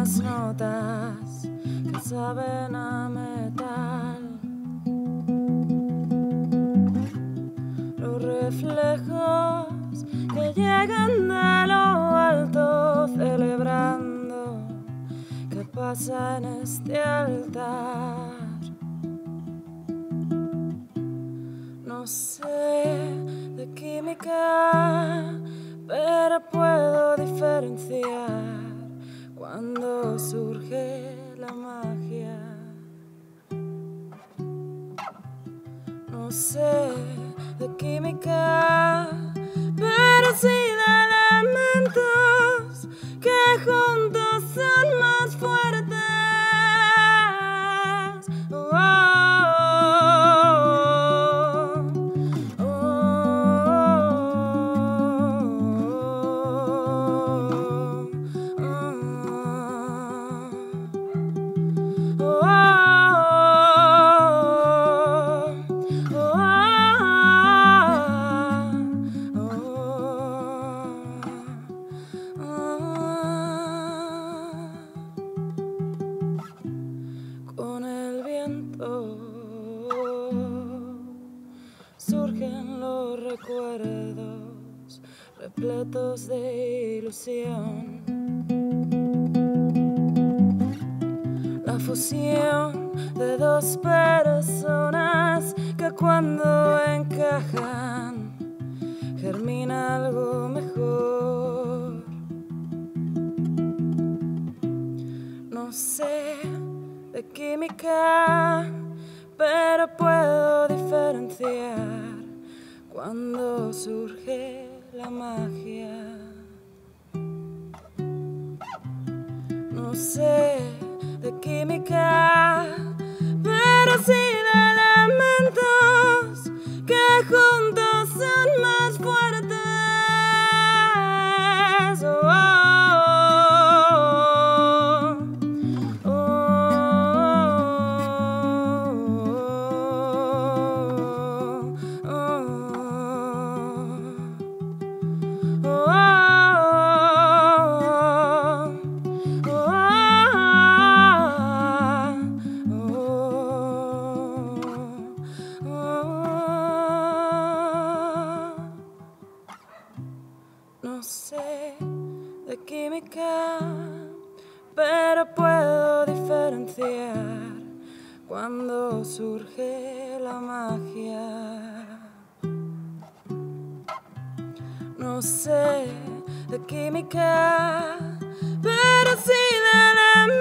unas notas que saben a metal. Los reflejos que llegan de lo alto celebrando que pasa en este altar. No sé de química, pero puedo diferenciar cuando surge la magia. No sé de química, pero sí de elementos recuerdos repletos de ilusión. La fusión de dos personas que cuando encajan germina algo mejor. No sé de química, pero puedo diferenciar cuando surge la magia. No sé de química, pero sí de elementos pero puedo diferenciar cuando surge la magia. No sé de química, pero sí de elementos